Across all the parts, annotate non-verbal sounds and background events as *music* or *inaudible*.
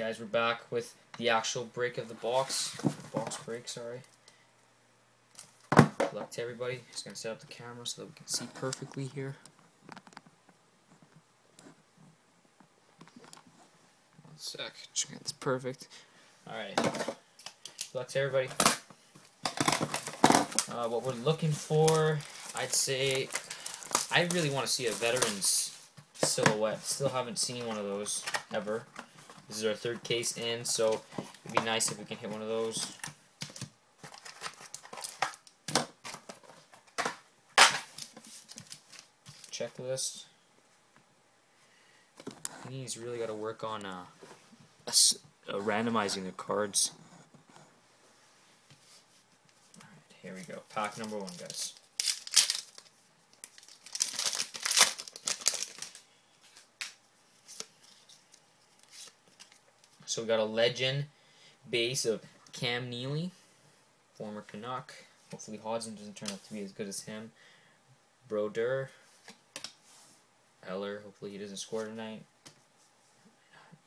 guys, we're back with the actual break of the box. Box break, sorry. Good luck to everybody. Just gonna set up the camera so that we can see perfectly here. One sec, this perfect. Alright. Good luck to everybody. Uh, what we're looking for, I'd say, I really want to see a veterans silhouette. Still haven't seen one of those ever. This is our third case in, so it'd be nice if we can hit one of those. Checklist. He's really got to work on uh, uh, randomizing the cards. Alright, here we go. Pack number one, guys. So we got a legend base of Cam Neely, former Canuck. Hopefully Hodgson doesn't turn out to be as good as him. Brodeur. Eller, hopefully he doesn't score tonight.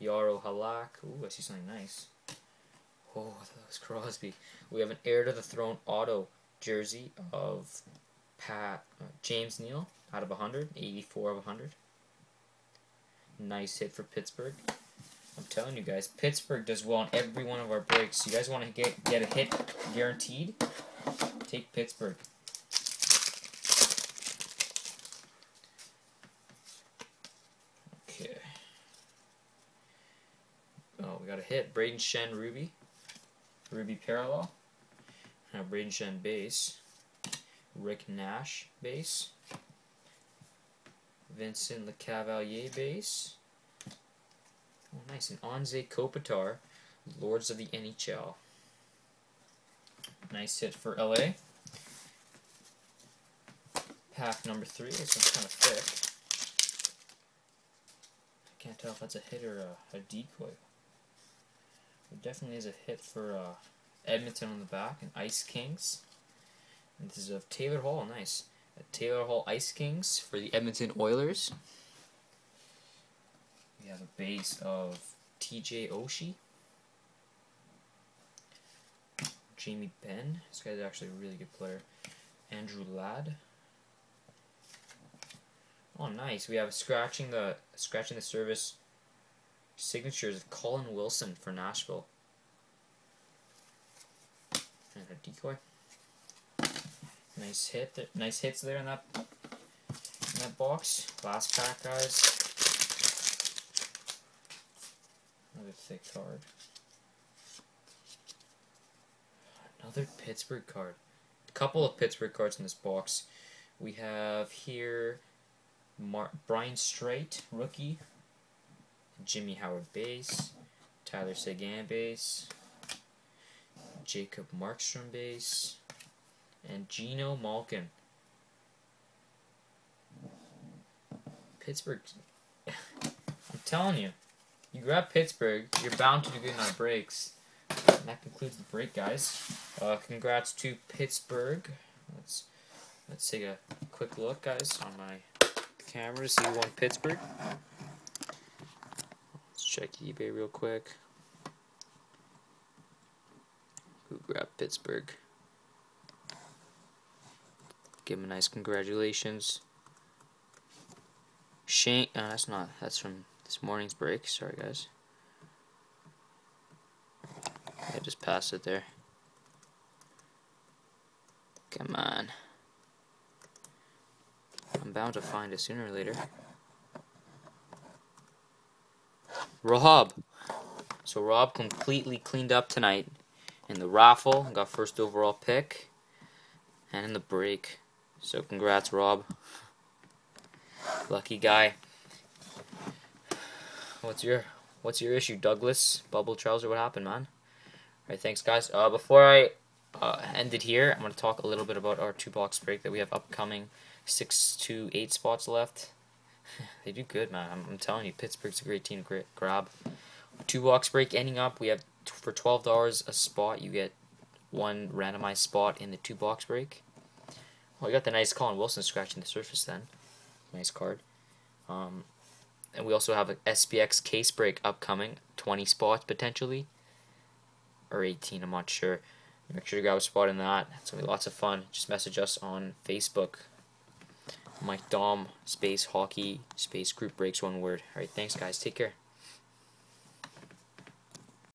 Jaro Halak. Ooh, I see something nice. Oh, that was Crosby. We have an heir to the throne auto jersey of Pat uh, James Neal out of 100, 84 of 100. Nice hit for Pittsburgh. Telling you guys, Pittsburgh does well on every one of our breaks. You guys want to get get a hit guaranteed? Take Pittsburgh. Okay. Oh, we got a hit. Brayden Schenn Ruby. Ruby Parallel. Now Brayden Schenn base. Rick Nash base. Vincent Lecavalier base. Oh, nice. And Anze Kopitar, Lords of the NHL. Nice hit for LA. Pack number three. This one's kind of thick. I can't tell if that's a hit or a, a decoy. It definitely is a hit for uh, Edmonton on the back and Ice Kings. And this is of Taylor Hall. Nice. Taylor Hall Ice Kings for the Edmonton Oilers. Have a base of TJ Oshie. Jamie Benn. This guy's actually a really good player. Andrew Ladd. Oh, nice. We have scratching the scratching the surface signatures of Colin Wilson for Nashville. And a decoy. Nice hit. Nice hits there in that in that box. Last pack, guys. Thick card. Another Pittsburgh card. A couple of Pittsburgh cards in this box. We have here Mar Brian Strait, rookie. Jimmy Howard base. Tyler Seguin base. Jacob Markstrom base. And Geno Malkin. Pittsburgh. *laughs* I'm telling you. You grab Pittsburgh, you're bound to do good our breaks. And that concludes the break, guys. Uh, congrats to Pittsburgh. Let's let's take a quick look, guys, on my camera to see who won Pittsburgh. Let's check eBay real quick. Who grabbed Pittsburgh? Give him a nice congratulations. Shane, uh, that's not, that's from this morning's break. Sorry, guys. I just passed it there. Come on. I'm bound to find it sooner or later. Rob. So Rob completely cleaned up tonight in the raffle, got first overall pick, and in the break. So congrats, Rob. Lucky guy. What's your What's your issue, Douglas? Bubble trouser, what happened, man? Alright, thanks, guys. Uh, before I uh, end it here, I'm going to talk a little bit about our two box break that we have upcoming. Six to eight spots left. *laughs* they do good, man. I'm, I'm, telling you, Pittsburgh's a great team to grab. Two box break ending up. We have for twelve dollars a spot. You get one randomized spot in the two box break. Well, we got the nice Colin Wilson scratching the surface then. Nice card. Um, and we also have an SPX case break upcoming. 20 spots potentially. Or 18, I'm not sure. Make sure to grab a spot in that. It's going to be lots of fun. Just message us on Facebook. Mike Dom, space hockey, space group breaks one word. Alright, thanks guys. Take care.